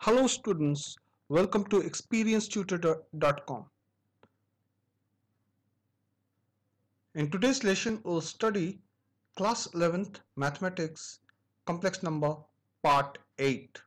Hello students, welcome to experiencetutor.com. In today's lesson, we'll study class 11th mathematics complex number part 8.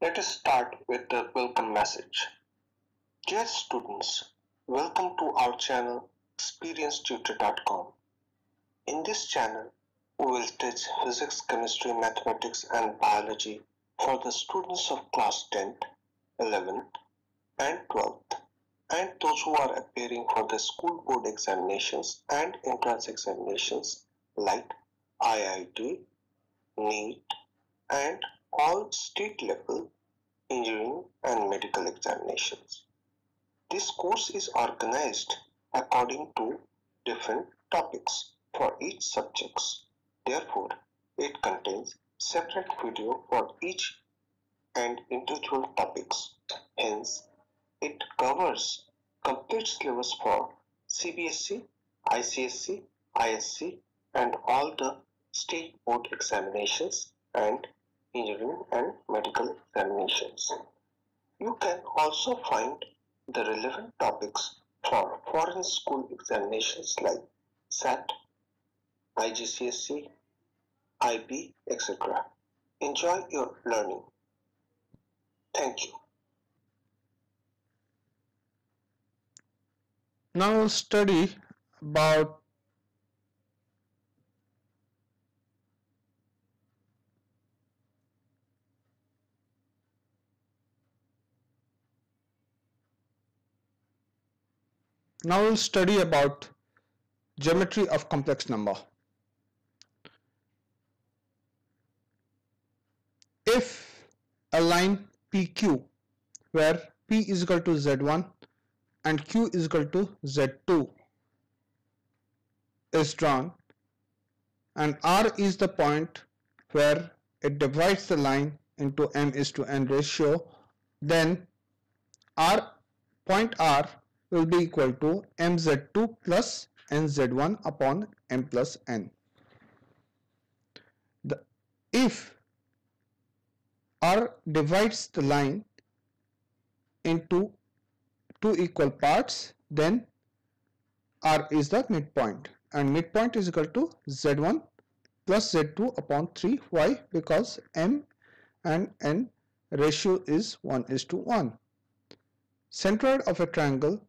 Let us start with the welcome message. Dear students, welcome to our channel experiencetutor.com. In this channel, we will teach physics, chemistry, mathematics and biology for the students of class 10th, 11th and 12th and those who are appearing for the school board examinations and entrance examinations like IIT, NEET and all state level engineering and medical examinations. This course is organized according to different topics for each subjects. Therefore, it contains separate video for each and individual topics. Hence, it covers complete syllabus for CBSE, ICSE, ISC and all the state board examinations and engineering and medical examinations. You can also find the relevant topics for foreign school examinations like SAT, IGCSE, IB, etc. Enjoy your learning. Thank you. Now study about Now we'll study about geometry of complex number. If a line PQ where P is equal to Z1 and Q is equal to Z2 is drawn and R is the point where it divides the line into m is to n ratio then R point R will be equal to mz2 plus nz1 upon m plus n. The, if R divides the line into two equal parts then R is the midpoint. And midpoint is equal to z1 plus z2 upon 3 why? Because m and n ratio is 1 is to 1 centroid of a triangle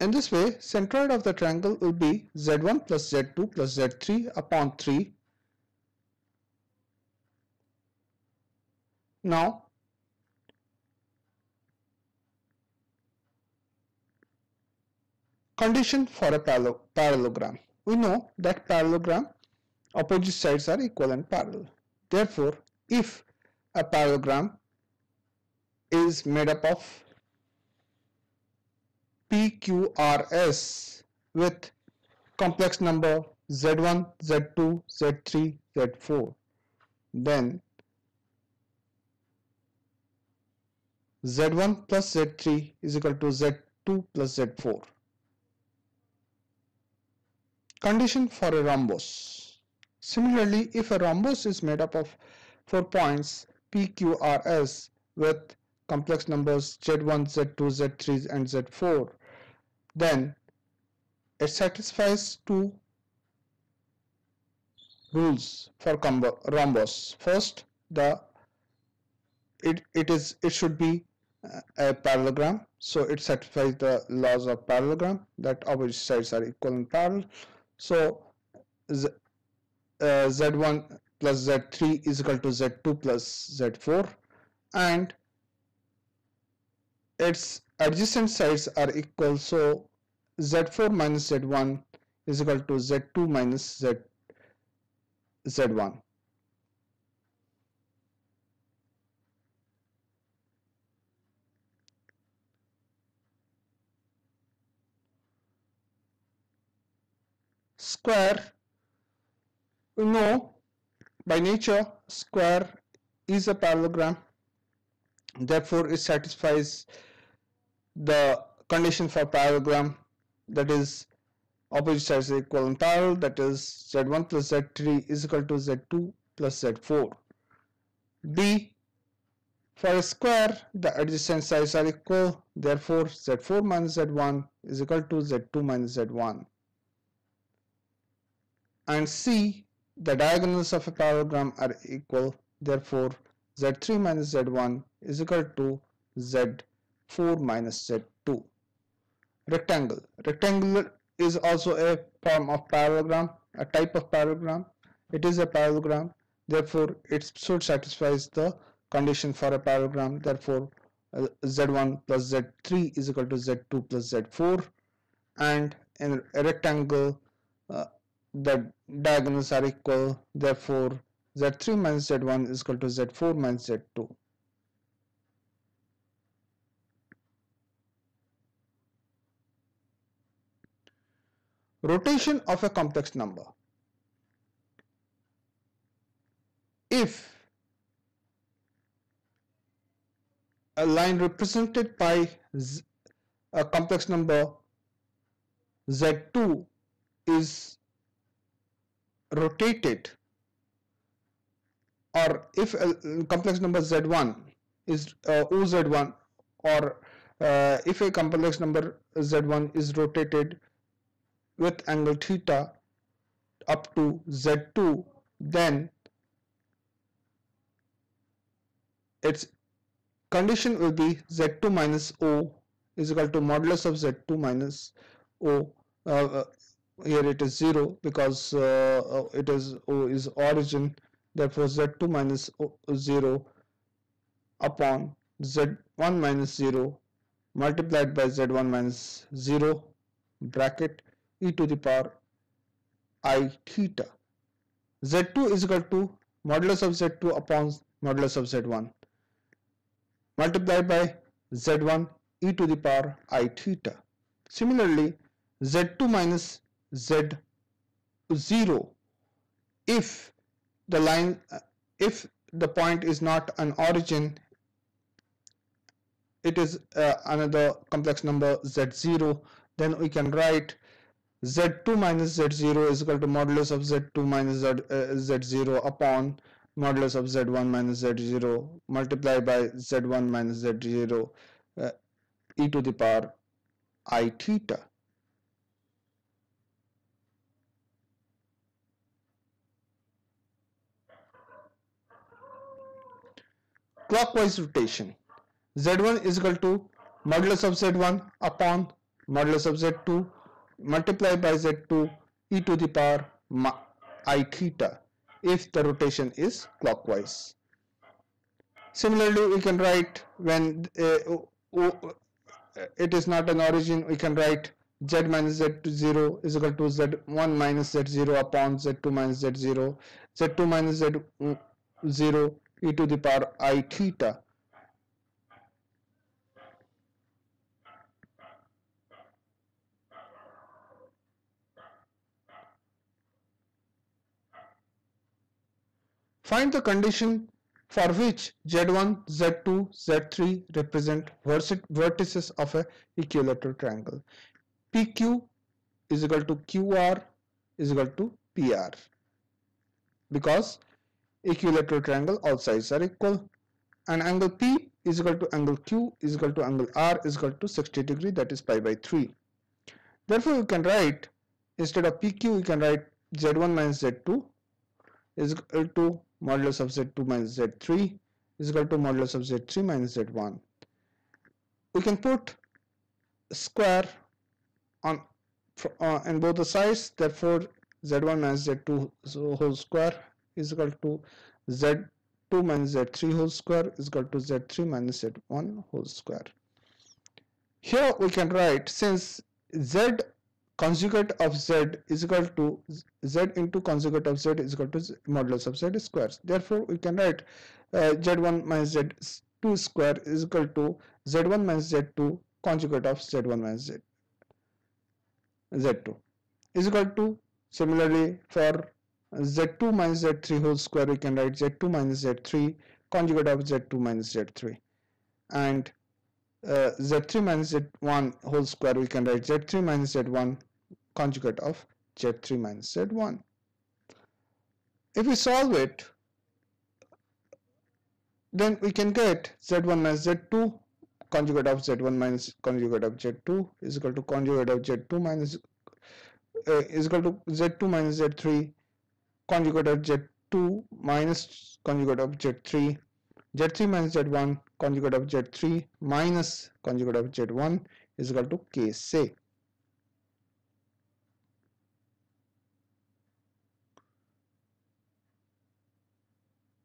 in this way, centroid of the triangle will be z1 plus z2 plus z3 upon 3. Now, condition for a parallelogram. We know that parallelogram opposite sides are equal and parallel. Therefore, if a parallelogram is made up of PQRS with complex number Z1, Z2, Z3, Z4 then Z1 plus Z3 is equal to Z2 plus Z4 condition for a rhombus. Similarly if a rhombus is made up of four points PQRS with complex numbers Z1, Z2, Z3 and Z4 then it satisfies two rules for rhombus. First the it it is it should be uh, a parallelogram. So it satisfies the laws of parallelogram that opposite sides are equal and parallel. So Z, uh, z1 plus z3 is equal to z2 plus z4 and its adjacent sides are equal so z4 minus z1 is equal to z2 minus z z1 square we know by nature square is a parallelogram therefore it satisfies the condition for parallelogram that is opposite sides are equal and parallel that is z1 plus z3 is equal to z2 plus z4 b for a square the adjacent sides are equal therefore z4 minus z1 is equal to z2 minus z1 and c the diagonals of a parallelogram are equal therefore z3 minus z1 is equal to z4 minus z2 rectangle. Rectangular is also a form of parallelogram a type of parallelogram. It is a parallelogram. Therefore it should satisfies the condition for a parallelogram. Therefore uh, z1 plus z3 is equal to z2 plus z4 and in a rectangle uh, the diagonals are equal. Therefore z3 minus z1 is equal to z4 minus z2 rotation of a complex number. If a line represented by a complex number z2 is rotated or if a complex number z1 is uh, OZ1 or uh, if a complex number z1 is rotated with angle theta up to z2 then its condition will be z2 minus o is equal to modulus of z2 minus o uh, uh, here it is 0 because uh, uh it is o is origin therefore z2 minus o, upon z1 minus 0 multiplied by z1 minus 0 bracket e to the power i theta z2 is equal to modulus of z2 upon modulus of z1 multiplied by z1 e to the power i theta. Similarly, z2 minus z0 if the line if the point is not an origin it is uh, another complex number z0 then we can write z2 minus z0 is equal to modulus of z2 minus z, uh, z0 upon modulus of z1 minus z0 multiplied by z1 minus z0 uh, e to the power i theta. Clockwise rotation z1 is equal to modulus of z1 upon modulus of z2 multiplied by z2 e to the power i theta if the rotation is clockwise. Similarly, we can write when uh, it is not an origin, we can write z minus z0 is equal to z1 minus z0 upon z2 minus z0, z2 minus z0 e to the power i theta Find the condition for which Z1, Z2, Z3 represent vertices of a equilateral triangle. PQ is equal to QR is equal to PR because equilateral triangle all sides are equal and angle P is equal to angle Q is equal to angle R is equal to 60 degree that is pi by 3. Therefore we can write instead of PQ we can write Z1 minus Z2 is equal to modulus of z2 minus z3 is equal to modulus of z3 minus z1. We can put square on uh, in both the sides therefore z1 minus z2 whole square is equal to z2 minus z3 whole square is equal to z3 minus z1 whole square. Here we can write since z conjugate of z is equal to z into conjugate of z is equal to modulus of z squares. Therefore, we can write uh, z1 minus z2 square is equal to z1 minus z2 conjugate of z1 minus z z2 is equal to similarly for z2 minus z3 whole square we can write z2 minus z3 conjugate of z2 minus z3 and uh, z3 minus z1 whole square we can write z3 minus z1 conjugate of z3 minus z1 if we solve it then we can get z1 minus z2 conjugate of z1 minus conjugate of z2 is equal to conjugate of z2 minus uh, is equal to z2 minus z3 conjugate of z2 minus conjugate of z3 z3 minus z1 conjugate of z3 minus conjugate of z1 is equal to k say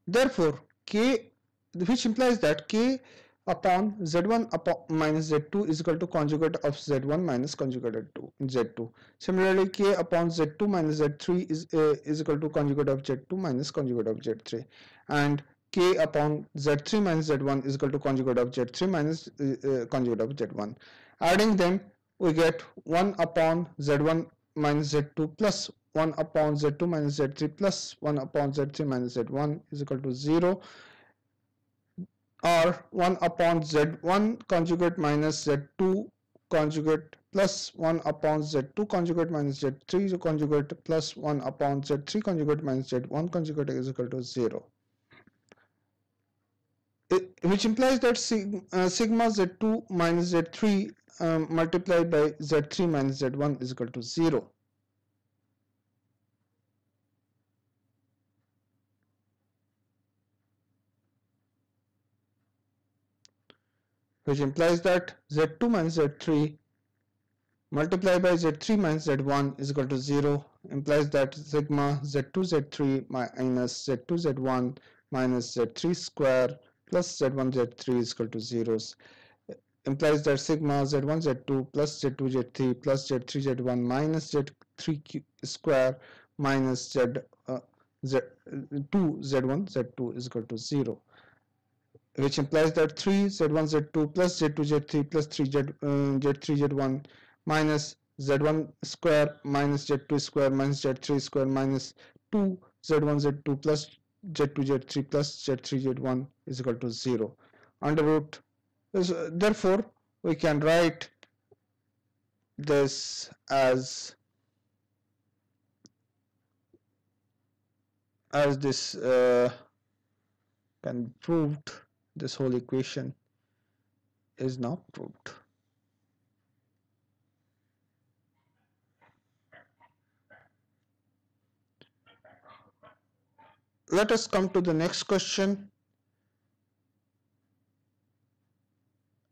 therefore k which implies that k upon z1 upon minus z2 is equal to conjugate of z1 minus conjugate of 2 z2 similarly k upon z2 minus z3 is uh, is equal to conjugate of z2 minus conjugate of z3 and k upon z3 minus z1 is equal to conjugate of z3 minus uh, uh, conjugate of z1 adding them we get 1 upon z1 minus z2 plus 1 upon z2 minus z3 plus 1 upon z3 minus z1 is equal to 0 or 1 upon z1 conjugate minus z2 conjugate plus 1 upon z2 conjugate minus z3 conjugate plus 1 upon z3 conjugate minus z1 conjugate is equal to 0 it, which implies that uh, sigma z2 minus z3 um, multiplied by z3 minus z1 is equal to 0 which implies that z2 minus z3 multiplied by z3 minus z1 is equal to 0 implies that sigma z2 z3 minus z2 z1 minus z3 square plus z1 z3 is equal to 0 implies that sigma z1 z2 plus z2 z3 plus z3 z1 minus z3 square minus z, uh, z 2 z1 z2 is equal to 0 which implies that 3 z1 z2 plus z2 z3 plus 3 z uh, z3 z1 minus z1 square minus z2 square minus z3 square minus 2 z1 z2 plus z2 z3 plus z3 z1 is equal to 0 under root uh, therefore we can write this as as this uh, can proved this whole equation is now proved. Let us come to the next question.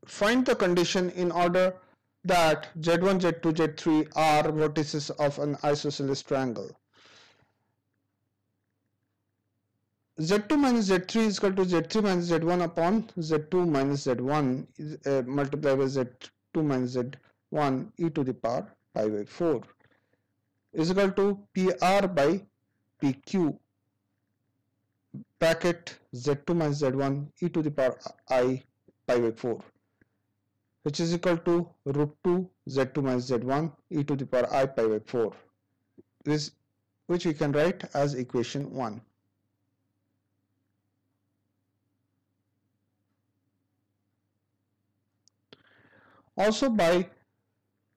Find the condition in order that Z1, Z2, Z3 are vertices of an isosceles triangle. Z2 minus z3 is equal to z3 minus z1 upon z2 minus z1 is, uh, multiplied by z2 minus z1 e to the power pi by 4 is equal to pr by pq bracket z2 minus z1 e to the power i pi by 4 which is equal to root 2 z2 minus z1 e to the power i pi by 4 this which we can write as equation 1 Also by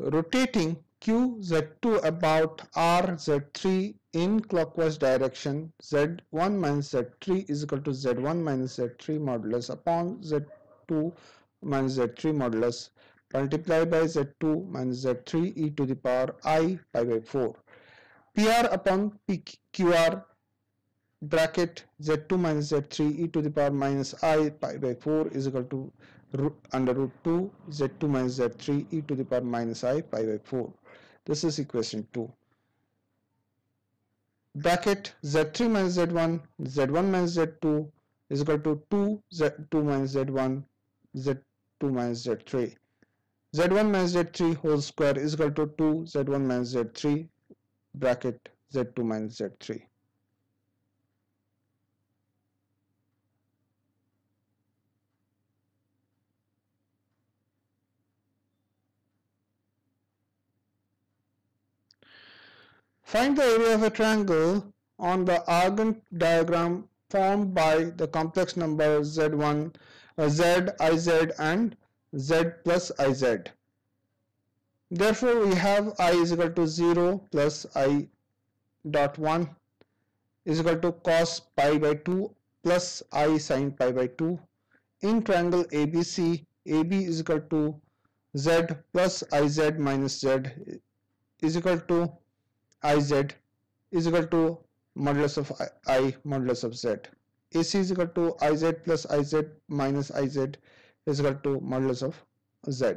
rotating q z2 about r z3 in clockwise direction z1 minus z3 is equal to z1 minus z3 modulus upon z2 minus z3 modulus multiplied by z2 minus z3 e to the power i pi by 4 pr upon pqr bracket z2 minus z3 e to the power minus i pi by 4 is equal to root, under root 2 z2 minus z3 e to the power minus i pi by 4 this is equation 2 bracket z3 minus z1 z1 minus z2 is equal to 2 z2 minus z1 z2 minus z3 z1 minus z3 whole square is equal to 2 z1 minus z3 bracket z2 minus z3 Find the area of a triangle on the Argand diagram formed by the complex numbers Z1, uh, Z, IZ and z plus iz. Therefore, we have i is equal to 0 plus i dot 1 is equal to cos pi by 2 plus i sin pi by 2. In triangle ABC, AB is equal to z plus iz minus z is equal to iz is equal to modulus of i modulus of z. AC is equal to iz plus iz minus iz is equal to modulus of z.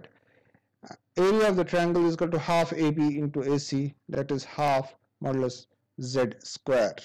Area of the triangle is equal to half AB into AC that is half modulus z square.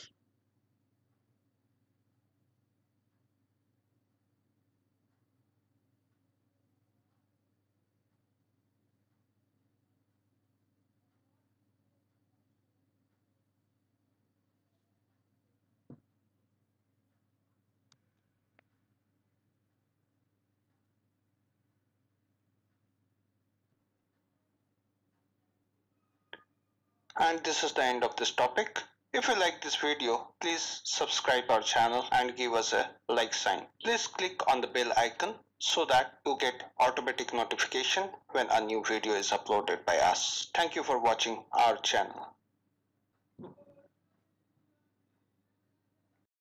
And this is the end of this topic. If you like this video, please subscribe our channel and give us a like sign. Please click on the bell icon so that you get automatic notification when a new video is uploaded by us. Thank you for watching our channel.